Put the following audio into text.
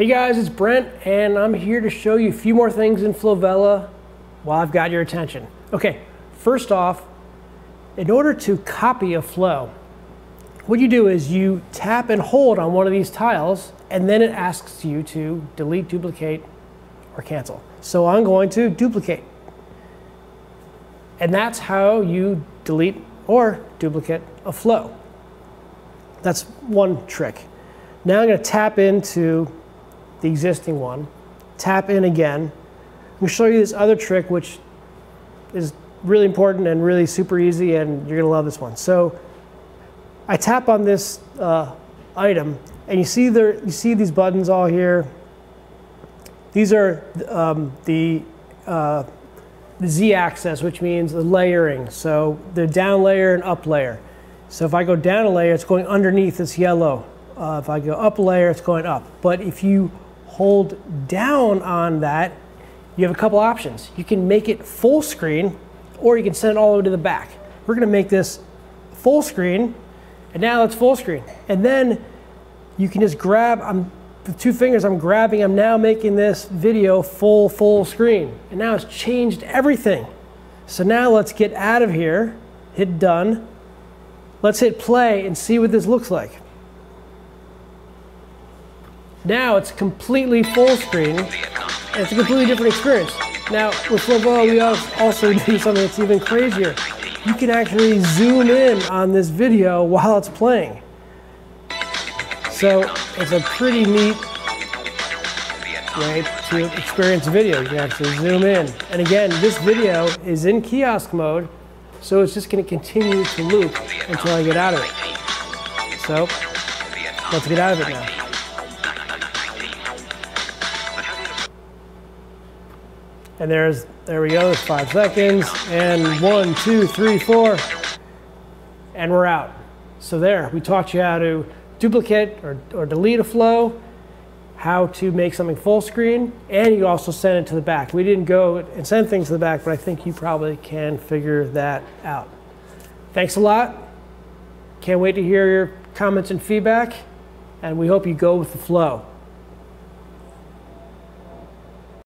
Hey guys, it's Brent, and I'm here to show you a few more things in FlowVella while I've got your attention. Okay, first off, in order to copy a flow, what you do is you tap and hold on one of these tiles, and then it asks you to delete, duplicate, or cancel. So I'm going to duplicate. And that's how you delete or duplicate a flow. That's one trick. Now I'm going to tap into the existing one, tap in again. I'm to show you this other trick, which is really important and really super easy, and you're to love this one. So I tap on this uh, item, and you see there, you see these buttons all here. These are um, the, uh, the z-axis, which means the layering. So the down layer and up layer. So if I go down a layer, it's going underneath this yellow. Uh, if I go up a layer, it's going up. But if you hold down on that, you have a couple options. You can make it full screen, or you can send it all the way to the back. We're gonna make this full screen, and now it's full screen. And then you can just grab, I'm, with two fingers, I'm grabbing, I'm now making this video full, full screen. And now it's changed everything. So now let's get out of here, hit done. Let's hit play and see what this looks like. Now it's completely full screen, it's a completely different experience. Now with FlowVella, we also do something that's even crazier. You can actually zoom in on this video while it's playing. So it's a pretty neat way to experience video. You can actually zoom in. And again, this video is in kiosk mode, so it's just going to continue to loop until I get out of it. So let's get out of it now. And there's, there we go, five seconds. And one, two, three, four. And we're out. So there, we taught you how to duplicate or, or delete a flow, how to make something full screen, and you also send it to the back. We didn't go and send things to the back, but I think you probably can figure that out. Thanks a lot. Can't wait to hear your comments and feedback, and we hope you go with the flow.